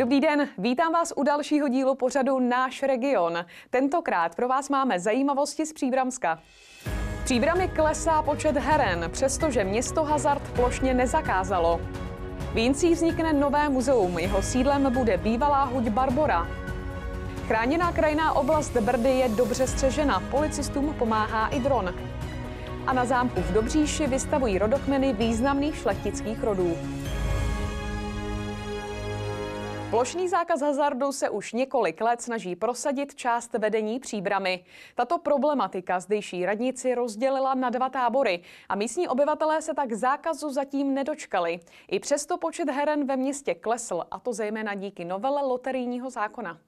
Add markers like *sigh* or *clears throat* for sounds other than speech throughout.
Dobrý den, vítám vás u dalšího dílu pořadu Náš region. Tentokrát pro vás máme zajímavosti z Příbramska. V Příbrami klesá počet heren, přestože město hazard plošně nezakázalo. V Jincích vznikne nové muzeum, jeho sídlem bude bývalá huť Barbora. Chráněná krajná oblast Brdy je dobře střežena, policistům pomáhá i dron. A na zámku v Dobříši vystavují rodokmeny významných šlechtických rodů. Plošný zákaz hazardu se už několik let snaží prosadit část vedení příbramy. Tato problematika zdejší radnici rozdělila na dva tábory a místní obyvatelé se tak zákazu zatím nedočkali. I přesto počet heren ve městě klesl, a to zejména díky novele loterijního zákona.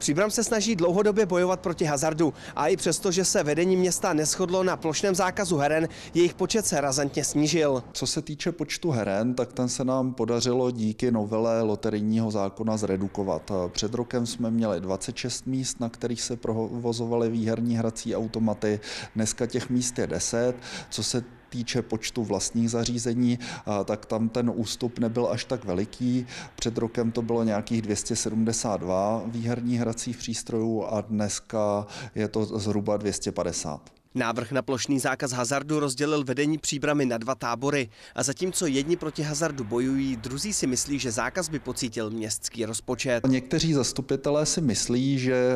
Příbram se snaží dlouhodobě bojovat proti hazardu a i přesto, že se vedení města neschodlo na plošném zákazu heren, jejich počet se razantně snížil. Co se týče počtu heren, tak ten se nám podařilo díky novele loterijního zákona zredukovat. Před rokem jsme měli 26 míst, na kterých se provozovaly výherní hrací automaty. Dneska těch míst je 10. Co se týče počtu vlastních zařízení, tak tam ten ústup nebyl až tak veliký. Před rokem to bylo nějakých 272 výherních hracích přístrojů a dneska je to zhruba 250. Návrh na plošný zákaz hazardu rozdělil vedení příbramy na dva tábory a zatímco jedni proti hazardu bojují, druzí si myslí, že zákaz by pocítil městský rozpočet. Někteří zastupitelé si myslí, že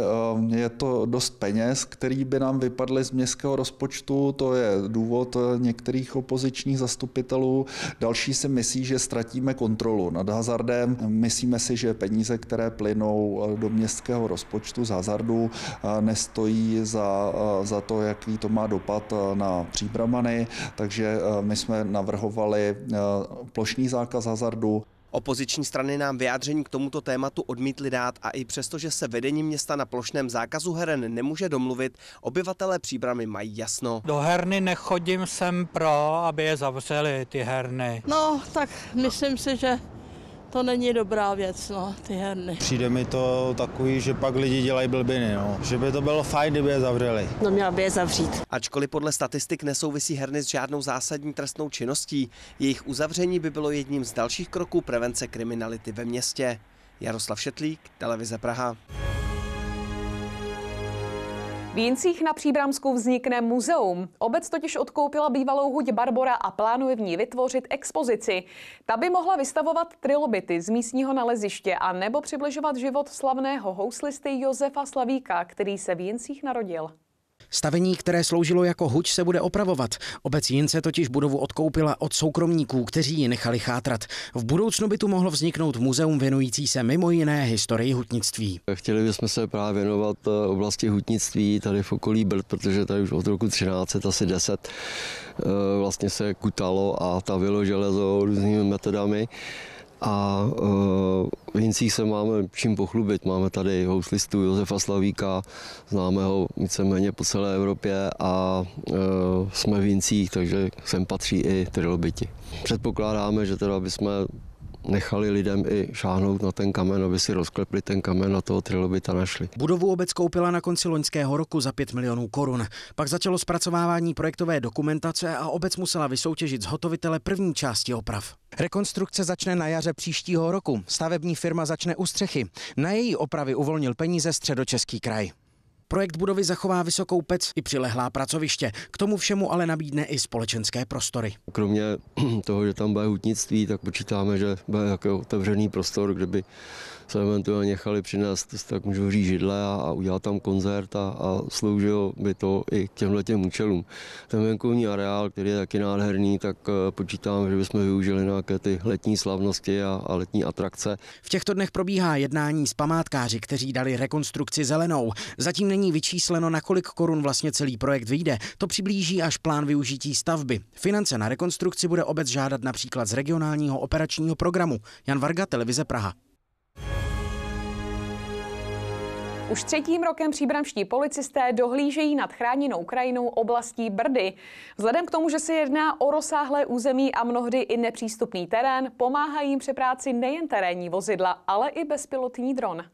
eh, je to dost peněz, který by nám vypadly z městského rozpočtu, to je důvod eh, některých opozičních zastupitelů. Další si myslí, že ztratíme kontrolu nad hazardem. Myslíme si, že peníze, které plynou eh, do městského rozpočtu z hazardu, nestojí za, za to, jaký to má dopad eh, na příbramany, takže eh, my jsme navrhovali eh, plošný zákaz hazardu. Opoziční strany nám vyjádření k tomuto tématu odmítli dát a i přesto, že se vedení města na plošném zákazu heren nemůže domluvit, obyvatelé příbramy mají jasno. Do herny nechodím sem pro, aby je zavřeli ty herny. No, tak myslím si, že to není dobrá věc, no, ty herny. Přijde mi to takový, že pak lidi dělají blbiny, no. Že by to bylo fajn, kdyby je zavřeli. No měla by je zavřít. Ačkoliv podle statistik nesouvisí herny s žádnou zásadní trestnou činností, jejich uzavření by bylo jedním z dalších kroků prevence kriminality ve městě. Jaroslav Šetlík, Televize Praha. V Jincích na Příbramsku vznikne muzeum. Obec totiž odkoupila bývalou huť Barbora a plánuje v ní vytvořit expozici. Ta by mohla vystavovat trilobity z místního naleziště a nebo přibližovat život slavného houslisty Josefa Slavíka, který se v Jincích narodil. Stavení, které sloužilo jako huč, se bude opravovat. Obec Jince totiž budovu odkoupila od soukromníků, kteří ji nechali chátrat. V budoucnu by tu mohlo vzniknout muzeum věnující se mimo jiné historii hutnictví. Chtěli bychom se právě věnovat eh, oblasti hutnictví tady v okolí Brd, protože tady už od roku 13, asi 10 eh, vlastně se kutalo a tavilo železo různými metodami a v Jincích se máme čím pochlubit. Máme tady houslistu Josefa Slavíka, známe ho víceméně po celé Evropě a jsme v Jincích, takže sem patří i trilobiti. Předpokládáme, že teda bychom nechali lidem i šáhnout na ten kamen, aby si rozklepli ten kamen a toho trilobita našli. Budovu obec koupila na konci loňského roku za 5 milionů korun. Pak začalo zpracovávání projektové dokumentace a obec musela vysoutěžit zhotovitele první části oprav. Rekonstrukce začne na jaře příštího roku. Stavební firma začne u střechy. Na její opravy uvolnil peníze středočeský kraj. Projekt budovy zachová vysokou pec i přilehlá pracoviště. K tomu všemu ale nabídne i společenské prostory. Kromě *clears throat* toho, že tam bude hutnictví, tak počítáme, že bude jako otevřený prostor, kde by se eventuálně nechali přinést, tak můžu říct židle a, a udělat tam koncert a, a sloužilo by to i k těmhle těm účelům. Ten venkovní areál, který je taky nádherný, tak eh, počítám, že bychom využili nějaké ty letní slavnosti a, a letní atrakce. V těchto dnech probíhá jednání s památkáři, kteří dali rekonstrukci zelenou. Zatím není vyčísleno, na kolik korun vlastně celý projekt vyjde. To přiblíží až plán využití stavby. Finance na rekonstrukci bude obec žádat například z regionálního operačního programu. Jan Varga, Televize Praha. Už třetím rokem příbramští policisté dohlížejí nad chráněnou krajinou oblastí Brdy. Vzhledem k tomu, že se jedná o rozsáhlé území a mnohdy i nepřístupný terén, pomáhají jim při práci nejen terénní vozidla, ale i bezpilotní dron.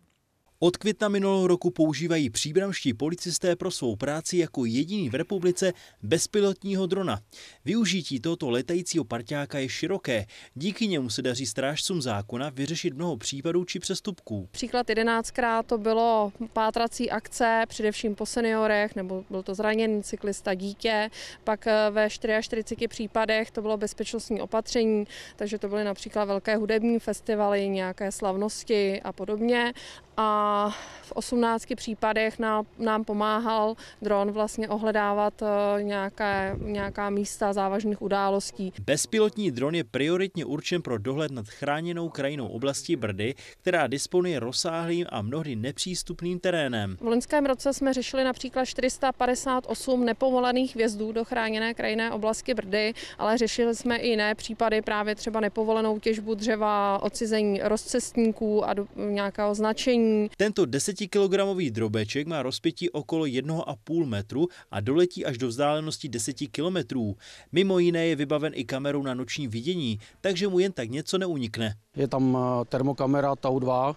Od května minulého roku používají příbramští policisté pro svou práci jako jediný v republice bezpilotního drona. Využití tohoto letajícího parťáka je široké. Díky němu se daří strážcům zákona vyřešit mnoho případů či přestupků. Příklad 11krát to bylo pátrací akce, především po seniorech, nebo byl to zraněný cyklista dítě, pak eh, ve 44 případech to bylo bezpečnostní opatření, takže to byly například velké hudební festivaly, nějaké slavnosti a podobně a v 18 případech nám, nám pomáhal dron vlastně ohledávat eh, nějaké, nějaká místa závažných událostí. Bezpilotní dron je prioritně určen pro dohled nad chráněnou krajinou oblasti Brdy, která disponuje rozsáhlým a mnohdy nepřístupným terénem. V loňském roce jsme řešili například 458 nepovolených vjezdů do chráněné krajinné oblasti Brdy, ale řešili jsme i jiné případy, právě třeba nepovolenou těžbu dřeva, odcizení rozcestníků a do, nějakého značení tento 10-kilogramový drobeček má rozpětí okolo 1,5 metru a doletí až do vzdálenosti 10 kilometrů. Mimo jiné je vybaven i kamerou na noční vidění, takže mu jen tak něco neunikne. Je tam eh, termokamera TAU 2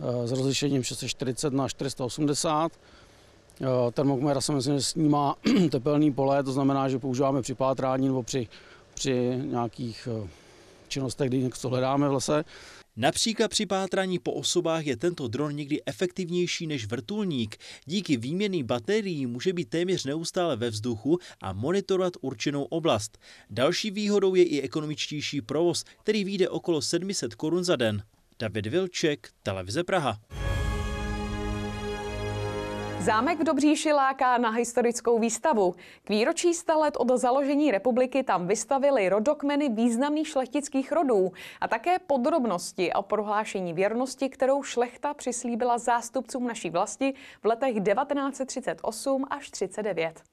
eh, s rozlišením 640 na 480. Eh, termokamera samozřejmě snímá *clears throat* tepelný pole, to znamená, že používáme při pátrání nebo při, při nějakých činnostech, kdy něco hledáme v lese. Například při pátrání po osobách je tento dron někdy efektivnější než vrtulník. Díky výměným baterií může být téměř neustále ve vzduchu a monitorovat určenou oblast. Další výhodou je i ekonomičtější provoz, který vyjde okolo 700 korun za den. David Vilček, Televize Praha. Zámek v Dobříši láká na historickou výstavu. K výročí 100 let od založení republiky tam vystavili rodokmeny významných šlechtických rodů a také podrobnosti o prohlášení věrnosti, kterou šlechta přislíbila zástupcům naší vlasti v letech 1938 až 39.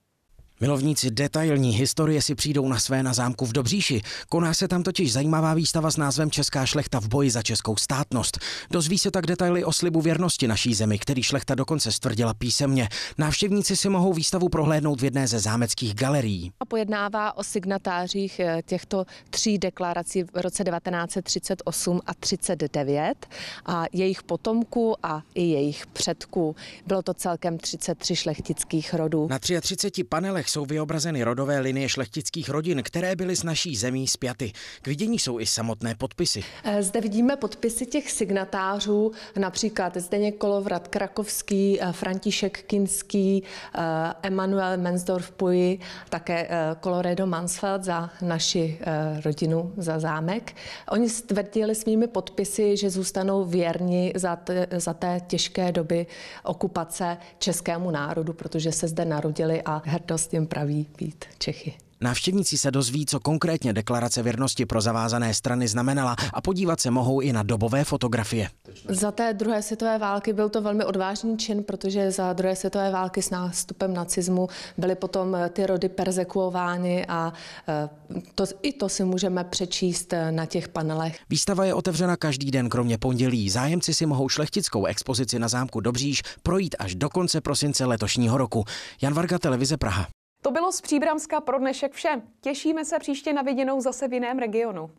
Milovníci detailní historie si přijdou na své na zámku v Dobříši. Koná se tam totiž zajímavá výstava s názvem Česká šlechta v boji za českou státnost. Dozví se tak detaily o slibu věrnosti naší zemi, který šlechta dokonce stvrdila písemně. Návštěvníci si mohou výstavu prohlédnout v jedné ze zámeckých galerií. A pojednává o signatářích eh, těchto tří deklarací v roce 1938 a 39 a jejich potomků a i jejich předků. Bylo to celkem 33 šlechtických rodů. Na 33 panelech jsou vyobrazeny rodové linie šlechtických rodin, které byly s naší zemí spjaty. K vidění jsou i samotné podpisy. Eh, zde vidíme podpisy těch signatářů, například Zdeněk Kolovrat Krakovský, eh, František Kinský, eh, Emanuel Mensdorf Puji, také Coloredo Mansfeld za naši rodinu, za zámek. Oni stvrdili svými podpisy, že zůstanou věrni za, t, za té těžké doby okupace českému národu, protože se zde narodili a hrdost jim praví být Čechy. Návštěvníci se dozví, co konkrétně deklarace věrnosti pro zavázané strany znamenala a podívat se mohou i na dobové fotografie. Za té druhé světové války byl to velmi odvážný čin, protože za druhé světové války s nástupem nacismu byly potom eh, ty rody persekuovány a eh, to, i to si můžeme přečíst eh, na těch panelech. Výstava je otevřena každý den, kromě pondělí. Zájemci si mohou šlechtickou expozici na zámku Dobříž projít až do konce prosince letošního roku. Jan Varga, Televize Praha. To bylo z Příbramska pro dnešek vše. Těšíme se příště na viděnou zase v jiném regionu.